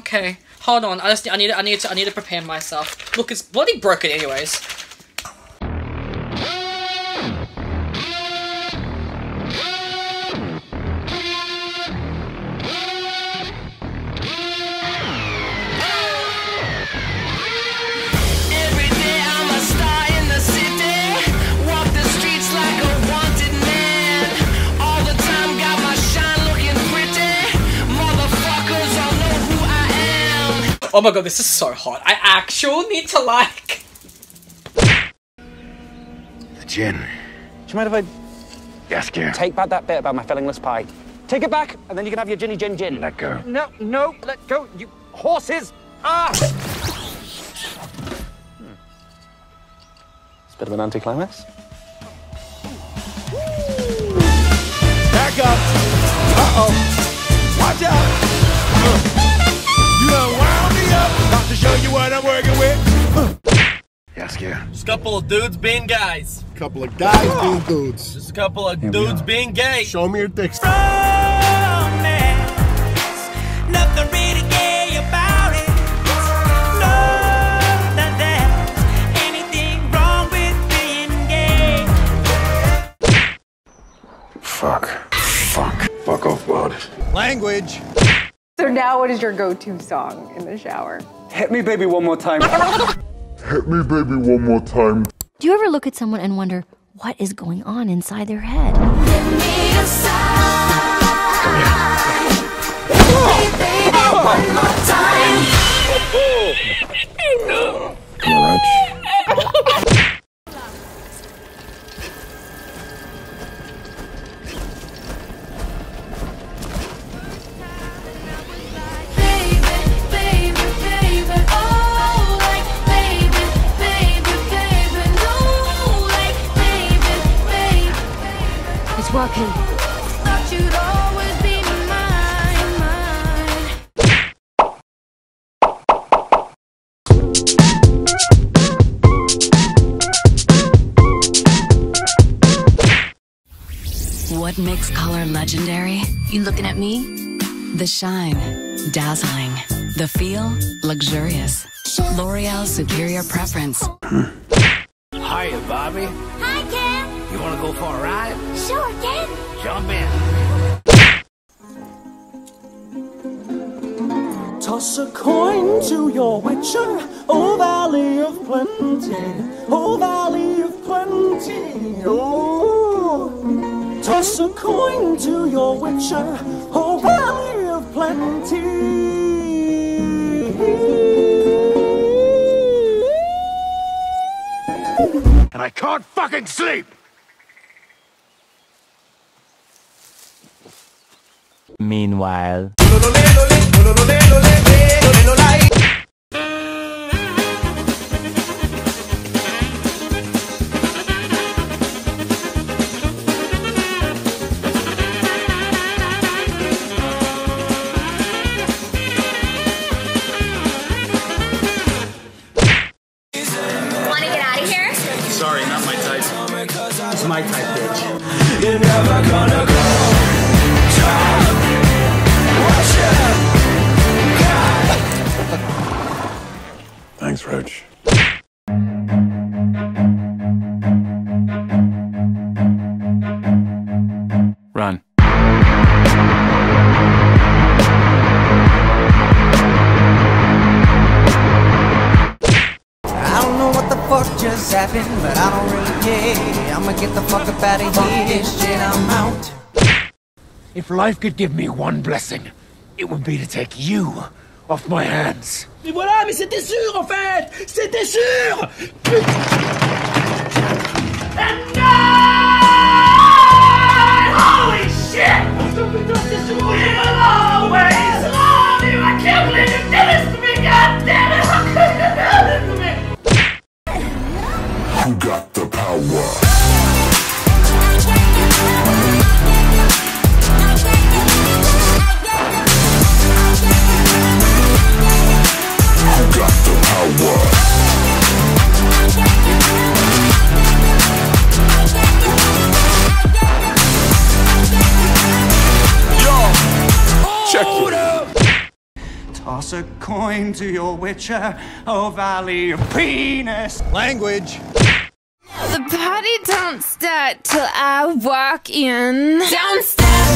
Okay, hold on. I just I need I need to I need to prepare myself. Look, it's bloody broken anyways. Oh my god, this is so hot. I actually need to like. The gin. Do you mind if I Yes, Gear. take back that bit about my fillingless pie? Take it back, and then you can have your ginny gin gin. Let go. No, no, let go, you horses! Ah! Hmm. It's a bit of an anticlimax. Back up. Uh-oh. Watch out. Couple of dudes being guys. A Couple of guys being dudes. Just a couple of we dudes being gay. Show me your dicks. Nothing really about it. No, that there's anything wrong with being gay. Fuck. Fuck. Fuck off, bud. Language. So now what is your go-to song in the shower? Hit me, baby, one more time. Hit me, baby, one more time. Do you ever look at someone and wonder what is going on inside their head? Hit me inside. Hit me, baby, one more time. Come on, It's working. What makes color legendary? You looking at me? The shine, dazzling. The feel, luxurious. L'Oreal Superior Preference. Hiya, Barbie. Hi, Ken. You wanna go for a ride? Sure, Ken. Jump in. Toss a coin to your witcher, oh valley of plenty, oh valley of plenty, oh. Toss a coin to your witcher, oh valley of plenty. And I can't fucking sleep! Meanwhile. Fuck just but I don't really care. I'ma get the fuck up out of here. This shit, I'm out. If life could give me one blessing, it would be to take you off my hands. Mais voilà, mais c'était sûr en fait C'était sûr Holy ah! Who got the power? Who got the power? Check it. Toss a coin to your witcher, oh valley of penis. Language. The party don't start till I walk in. Stop.